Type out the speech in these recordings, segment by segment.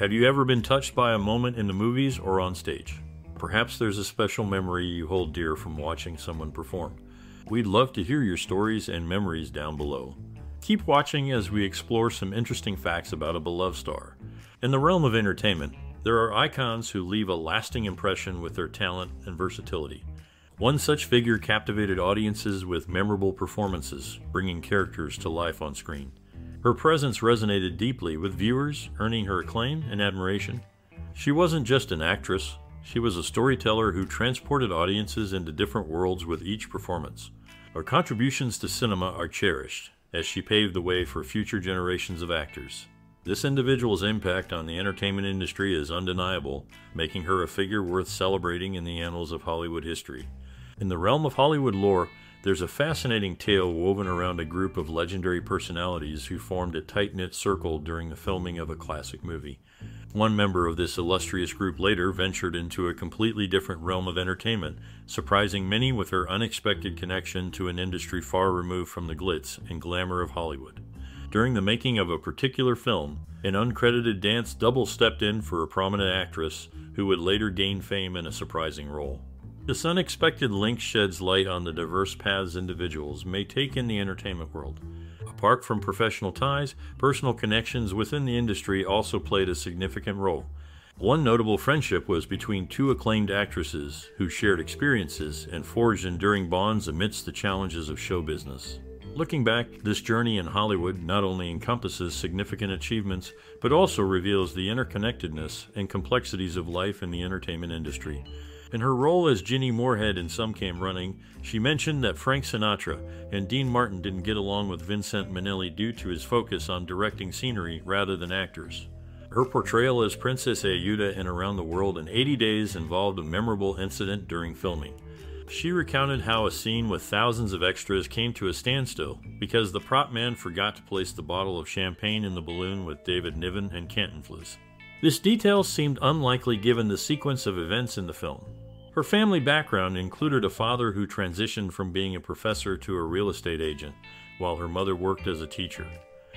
Have you ever been touched by a moment in the movies or on stage? Perhaps there's a special memory you hold dear from watching someone perform. We'd love to hear your stories and memories down below. Keep watching as we explore some interesting facts about a beloved star. In the realm of entertainment, there are icons who leave a lasting impression with their talent and versatility. One such figure captivated audiences with memorable performances, bringing characters to life on screen. Her presence resonated deeply with viewers, earning her acclaim and admiration. She wasn't just an actress, she was a storyteller who transported audiences into different worlds with each performance. Her contributions to cinema are cherished, as she paved the way for future generations of actors. This individual's impact on the entertainment industry is undeniable, making her a figure worth celebrating in the annals of Hollywood history. In the realm of Hollywood lore, there's a fascinating tale woven around a group of legendary personalities who formed a tight knit circle during the filming of a classic movie. One member of this illustrious group later ventured into a completely different realm of entertainment, surprising many with her unexpected connection to an industry far removed from the glitz and glamour of Hollywood. During the making of a particular film, an uncredited dance double stepped in for a prominent actress who would later gain fame in a surprising role. This unexpected link sheds light on the diverse paths individuals may take in the entertainment world. Apart from professional ties, personal connections within the industry also played a significant role. One notable friendship was between two acclaimed actresses who shared experiences and forged enduring bonds amidst the challenges of show business. Looking back, this journey in Hollywood not only encompasses significant achievements, but also reveals the interconnectedness and complexities of life in the entertainment industry. In her role as Ginny Moorhead in Some Came Running, she mentioned that Frank Sinatra and Dean Martin didn't get along with Vincente Minnelli due to his focus on directing scenery rather than actors. Her portrayal as Princess Aouda in Around the World in 80 Days involved a memorable incident during filming. She recounted how a scene with thousands of extras came to a standstill because the prop man forgot to place the bottle of champagne in the balloon with David Niven and Cantinflas. This detail seemed unlikely given the sequence of events in the film. Her family background included a father who transitioned from being a professor to a real estate agent, while her mother worked as a teacher.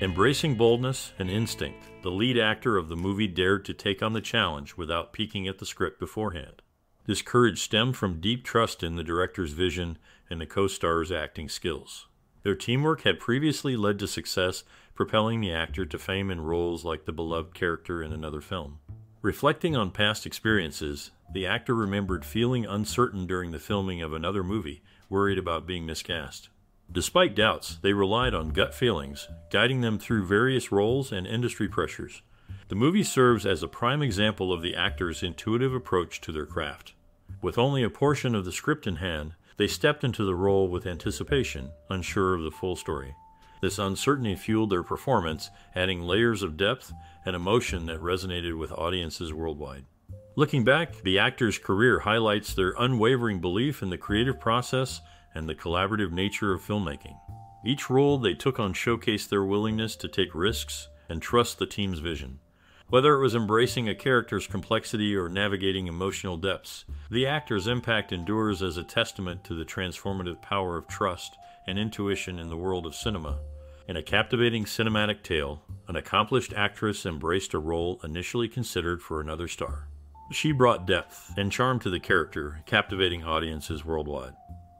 Embracing boldness and instinct, the lead actor of the movie dared to take on the challenge without peeking at the script beforehand. This courage stemmed from deep trust in the director's vision and the co star's acting skills. Their teamwork had previously led to success propelling the actor to fame in roles like the beloved character in another film. Reflecting on past experiences, the actor remembered feeling uncertain during the filming of another movie, worried about being miscast. Despite doubts, they relied on gut feelings, guiding them through various roles and industry pressures. The movie serves as a prime example of the actor's intuitive approach to their craft. With only a portion of the script in hand, they stepped into the role with anticipation, unsure of the full story. This uncertainty fueled their performance, adding layers of depth and emotion that resonated with audiences worldwide. Looking back, the actor's career highlights their unwavering belief in the creative process and the collaborative nature of filmmaking. Each role they took on showcased their willingness to take risks and trust the team's vision. Whether it was embracing a character's complexity or navigating emotional depths, the actor's impact endures as a testament to the transformative power of trust and intuition in the world of cinema. In a captivating cinematic tale, an accomplished actress embraced a role initially considered for another star. She brought depth and charm to the character, captivating audiences worldwide.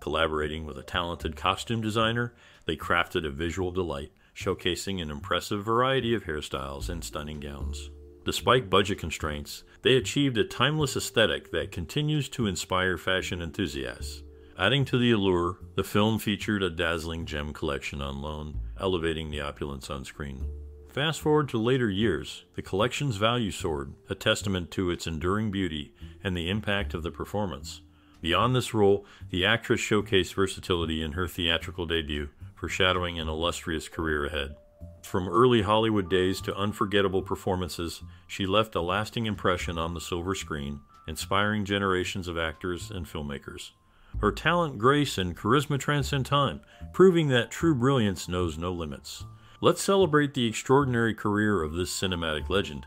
Collaborating with a talented costume designer, they crafted a visual delight, showcasing an impressive variety of hairstyles and stunning gowns. Despite budget constraints, they achieved a timeless aesthetic that continues to inspire fashion enthusiasts. Adding to the allure, the film featured a dazzling gem collection on loan, elevating the opulence on screen. Fast forward to later years, the collection's value soared, a testament to its enduring beauty and the impact of the performance. Beyond this role, the actress showcased versatility in her theatrical debut, foreshadowing an illustrious career ahead. From early Hollywood days to unforgettable performances, she left a lasting impression on the silver screen, inspiring generations of actors and filmmakers. Her talent, grace, and charisma transcend time, proving that true brilliance knows no limits. Let's celebrate the extraordinary career of this cinematic legend.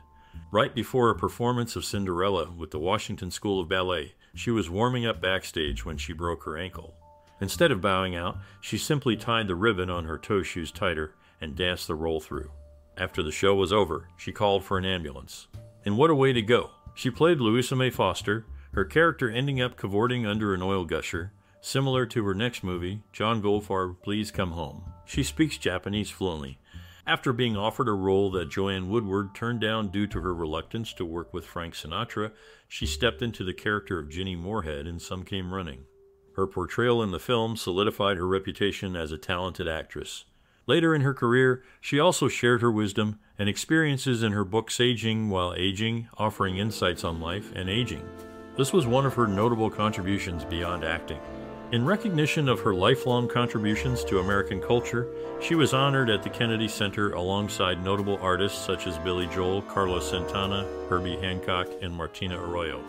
Right before a performance of Cinderella with the Washington School of Ballet, she was warming up backstage when she broke her ankle. Instead of bowing out, she simply tied the ribbon on her toe shoes tighter and danced the role through. After the show was over, she called for an ambulance. And what a way to go! She played Louisa May Foster, her character ending up cavorting under an oil gusher, similar to her next movie, John Goldfarb, Please Come Home. She speaks Japanese fluently. After being offered a role that Joanne Woodward turned down due to her reluctance to work with Frank Sinatra, she stepped into the character of Ginny Moorhead in Some Came Running. Her portrayal in the film solidified her reputation as a talented actress. Later in her career, she also shared her wisdom and experiences in her book Saging While Aging, offering insights on life and aging. This was one of her notable contributions beyond acting. In recognition of her lifelong contributions to American culture, she was honored at the Kennedy Center alongside notable artists such as Billy Joel, Carlos Santana, Herbie Hancock, and Martina Arroyo.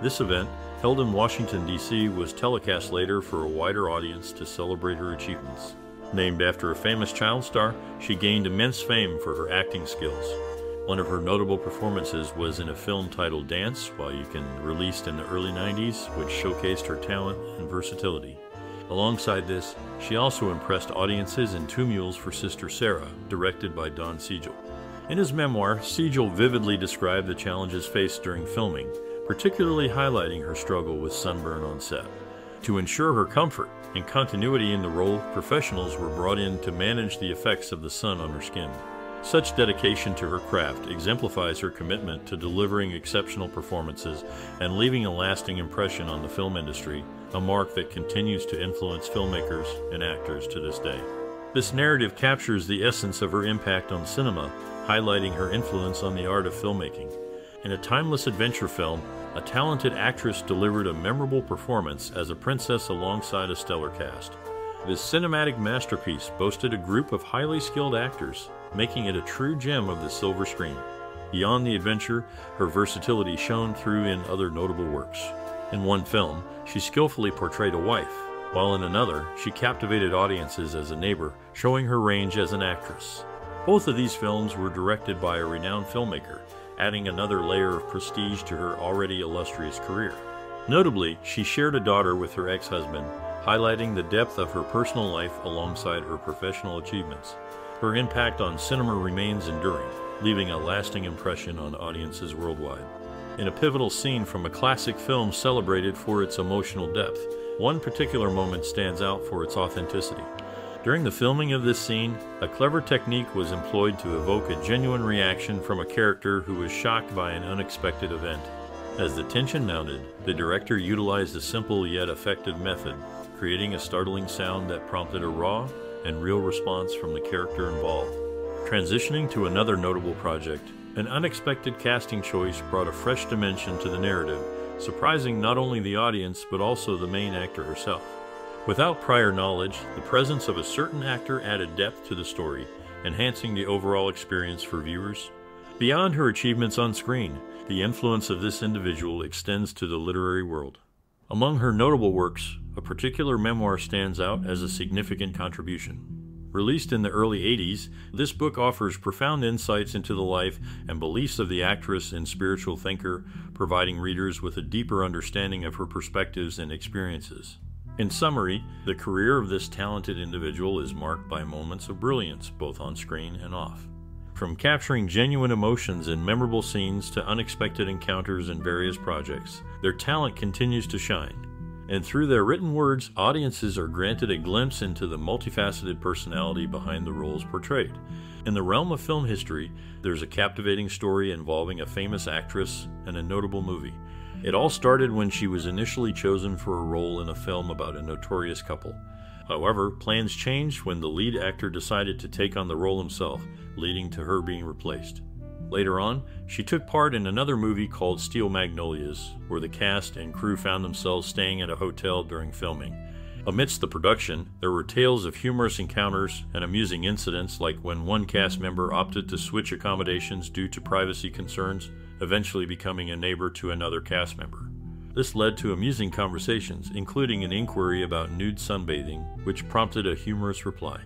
This event, held in Washington, D.C., was telecast later for a wider audience to celebrate her achievements. Named after a famous child star, she gained immense fame for her acting skills. One of her notable performances was in a film titled Dance, While You Can, released in the early 90s, which showcased her talent and versatility. Alongside this, she also impressed audiences in Two Mules for Sister Sarah, directed by Don Siegel. In his memoir, Siegel vividly described the challenges faced during filming, particularly highlighting her struggle with sunburn on set. To ensure her comfort and continuity in the role, professionals were brought in to manage the effects of the sun on her skin. Such dedication to her craft exemplifies her commitment to delivering exceptional performances and leaving a lasting impression on the film industry, a mark that continues to influence filmmakers and actors to this day. This narrative captures the essence of her impact on cinema, highlighting her influence on the art of filmmaking. In a timeless adventure film, a talented actress delivered a memorable performance as a princess alongside a stellar cast. This cinematic masterpiece boasted a group of highly skilled actors, making it a true gem of the silver screen. Beyond the adventure, her versatility shone through in other notable works. In one film, she skillfully portrayed a wife, while in another, she captivated audiences as a neighbor, showing her range as an actress. Both of these films were directed by a renowned filmmaker, adding another layer of prestige to her already illustrious career. Notably, she shared a daughter with her ex husband, highlighting the depth of her personal life alongside her professional achievements. Her impact on cinema remains enduring, leaving a lasting impression on audiences worldwide. In a pivotal scene from a classic film celebrated for its emotional depth, one particular moment stands out for its authenticity. During the filming of this scene, a clever technique was employed to evoke a genuine reaction from a character who was shocked by an unexpected event. As the tension mounted, the director utilized a simple yet effective method, creating a startling sound that prompted a raw and real response from the character involved. Transitioning to another notable project, an unexpected casting choice brought a fresh dimension to the narrative, surprising not only the audience but also the main actor herself. Without prior knowledge, the presence of a certain actor added depth to the story, enhancing the overall experience for viewers. Beyond her achievements on screen, the influence of this individual extends to the literary world. Among her notable works, a particular memoir stands out as a significant contribution. Released in the early 80s, this book offers profound insights into the life and beliefs of the actress and spiritual thinker, providing readers with a deeper understanding of her perspectives and experiences. In summary, the career of this talented individual is marked by moments of brilliance, both on screen and off. From capturing genuine emotions in memorable scenes to unexpected encounters in various projects, their talent continues to shine. And through their written words, audiences are granted a glimpse into the multifaceted personality behind the roles portrayed. In the realm of film history, there's a captivating story involving a famous actress and a notable movie. It all started when she was initially chosen for a role in a film about a notorious couple. However, plans changed when the lead actor decided to take on the role himself, leading to her being replaced. Later on, she took part in another movie called Steel Magnolias, where the cast and crew found themselves staying at a hotel during filming. Amidst the production, there were tales of humorous encounters and amusing incidents, like when one cast member opted to switch accommodations due to privacy concerns eventually becoming a neighbor to another cast member. This led to amusing conversations, including an inquiry about nude sunbathing, which prompted a humorous reply.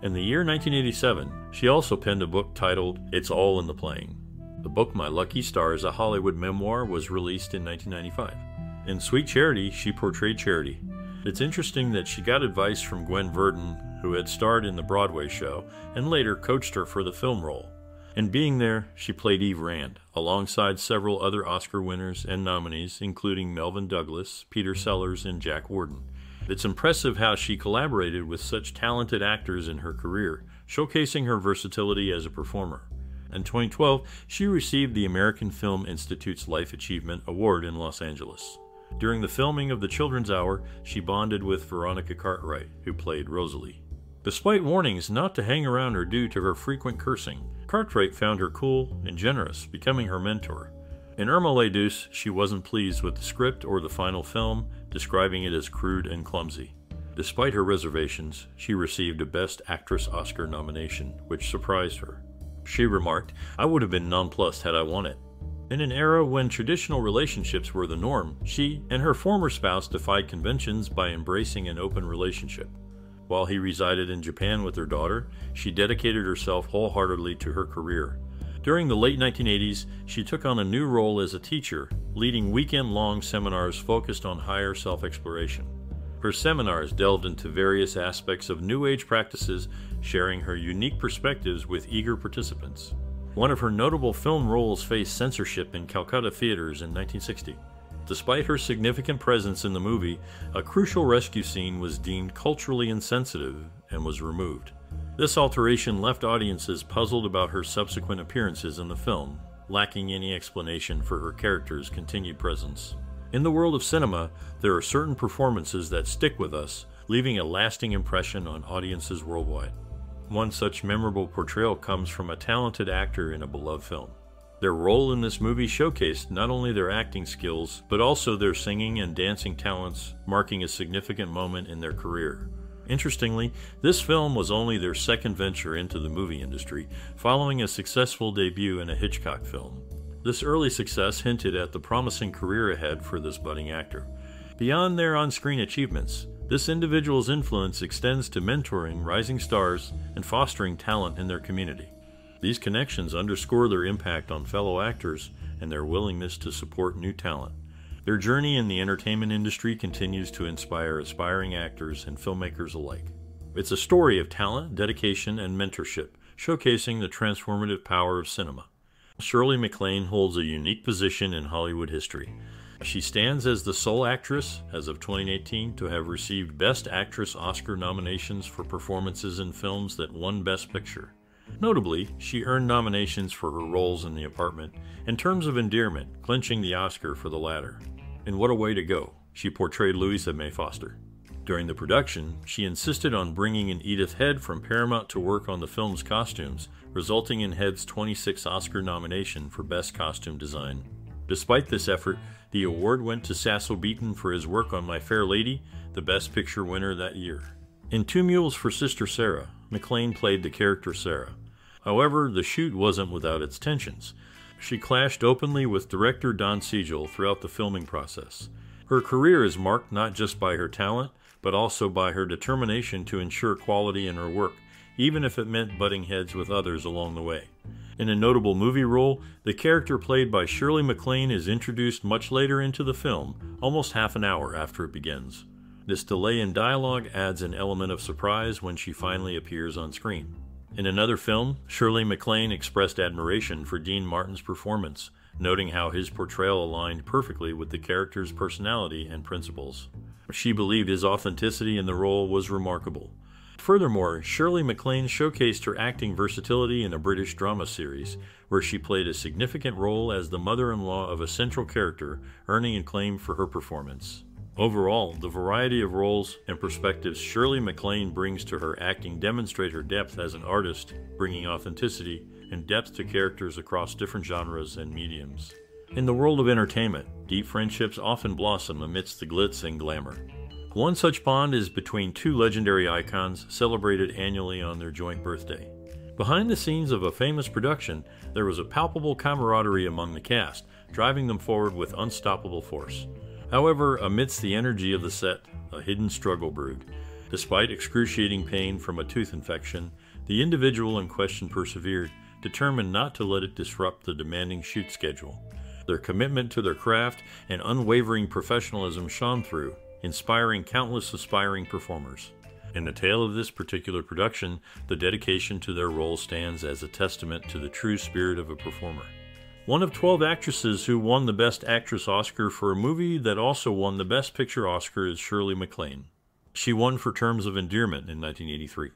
In the year 1987, she also penned a book titled It's All in the Playing. The book My Lucky Stars, a Hollywood memoir, was released in 1995. In Sweet Charity, she portrayed Charity. It's interesting that she got advice from Gwen Verdon, who had starred in the Broadway show and later coached her for the film role. And being there, she played Eve Rand, alongside several other Oscar winners and nominees, including Melvyn Douglas, Peter Sellers, and Jack Warden. It's impressive how she collaborated with such talented actors in her career, showcasing her versatility as a performer. In 2012, she received the American Film Institute's Life Achievement Award in Los Angeles. During the filming of The Children's Hour, she bonded with Veronica Cartwright, who played Rosalie. Despite warnings not to hang around her due to her frequent cursing, Cartwright found her cool and generous, becoming her mentor. In Irma la Douce, she wasn't pleased with the script or the final film, describing it as crude and clumsy. Despite her reservations, she received a Best Actress Oscar nomination, which surprised her. She remarked, I would have been nonplussed had I won it. In an era when traditional relationships were the norm, she and her former spouse defied conventions by embracing an open relationship. While he resided in Japan with her daughter, she dedicated herself wholeheartedly to her career. During the late 1980s, she took on a new role as a teacher, leading weekend long seminars focused on higher self exploration. Her seminars delved into various aspects of New Age practices, sharing her unique perspectives with eager participants. One of her notable film roles faced censorship in Calcutta theaters in 1960. Despite her significant presence in the movie, a crucial rescue scene was deemed culturally insensitive and was removed. This alteration left audiences puzzled about her subsequent appearances in the film, lacking any explanation for her character's continued presence. In the world of cinema, there are certain performances that stick with us, leaving a lasting impression on audiences worldwide. One such memorable portrayal comes from a talented actor in a beloved film. Their role in this movie showcased not only their acting skills, but also their singing and dancing talents, marking a significant moment in their career. Interestingly, this film was only their second venture into the movie industry, following a successful debut in a Hitchcock film. This early success hinted at the promising career ahead for this budding actor. Beyond their on screen achievements, this individual's influence extends to mentoring rising stars and fostering talent in their community. These connections underscore their impact on fellow actors and their willingness to support new talent. Their journey in the entertainment industry continues to inspire aspiring actors and filmmakers alike. It's a story of talent, dedication, and mentorship, showcasing the transformative power of cinema. Shirley MacLaine holds a unique position in Hollywood history. She stands as the sole actress, as of 2018, to have received Best Actress Oscar nominations for performances in films that won Best Picture. Notably, she earned nominations for her roles in The Apartment and Terms of Endearment, clinching the Oscar for the latter. And what a way to go! She portrayed Louisa May Foster. During the production, she insisted on bringing in Edith Head from Paramount to work on the film's costumes, resulting in Head's 26th Oscar nomination for Best Costume Design. Despite this effort, the award went to Cecil Beaton for his work on My Fair Lady, the Best Picture winner that year. In Two Mules for Sister Sarah, MacLaine played the character Sarah. However, the shoot wasn't without its tensions. She clashed openly with director Don Siegel throughout the filming process. Her career is marked not just by her talent, but also by her determination to ensure quality in her work, even if it meant butting heads with others along the way. In a notable movie role, the character played by Shirley MacLaine is introduced much later into the film, almost half an hour after it begins. This delay in dialogue adds an element of surprise when she finally appears on screen. In another film, Shirley MacLaine expressed admiration for Dean Martin's performance, noting how his portrayal aligned perfectly with the character's personality and principles. She believed his authenticity in the role was remarkable. Furthermore, Shirley MacLaine showcased her acting versatility in a British drama series, where she played a significant role as the mother in law of a central character, earning acclaim for her performance. Overall, the variety of roles and perspectives Shirley MacLaine brings to her acting demonstrate her depth as an artist, bringing authenticity and depth to characters across different genres and mediums. In the world of entertainment, deep friendships often blossom amidst the glitz and glamour. One such bond is between two legendary icons celebrated annually on their joint birthday. Behind the scenes of a famous production, there was a palpable camaraderie among the cast, driving them forward with unstoppable force. However, amidst the energy of the set, a hidden struggle brewed. Despite excruciating pain from a tooth infection, the individual in question persevered, determined not to let it disrupt the demanding shoot schedule. Their commitment to their craft and unwavering professionalism shone through, inspiring countless aspiring performers. In the tale of this particular production, the dedication to their role stands as a testament to the true spirit of a performer. One of 12 actresses who won the Best Actress Oscar for a movie that also won the Best Picture Oscar is Shirley MacLaine. She won for Terms of Endearment in 1983.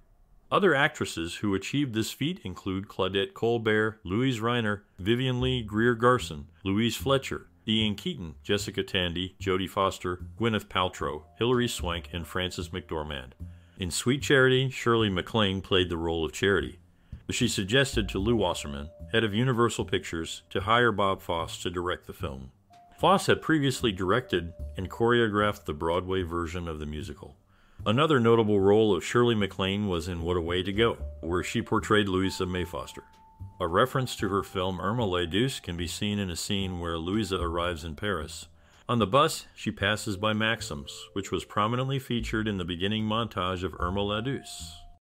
Other actresses who achieved this feat include Claudette Colbert, Luise Rainer, Vivien Leigh Greer Garson, Louise Fletcher, Diane Keaton, Jessica Tandy, Jodie Foster, Gwyneth Paltrow, Hilary Swank, and Frances McDormand. In Sweet Charity, Shirley MacLaine played the role of Charity. She suggested to Lew Wasserman, head of Universal Pictures, to hire Bob Fosse to direct the film. Fosse had previously directed and choreographed the Broadway version of the musical. Another notable role of Shirley MacLaine was in What a Way to Go, where she portrayed Louisa May Foster. A reference to her film Irma la Douce can be seen in a scene where Louisa arrives in Paris. On the bus, she passes by Maxim's, which was prominently featured in the beginning montage of Irma la Douce.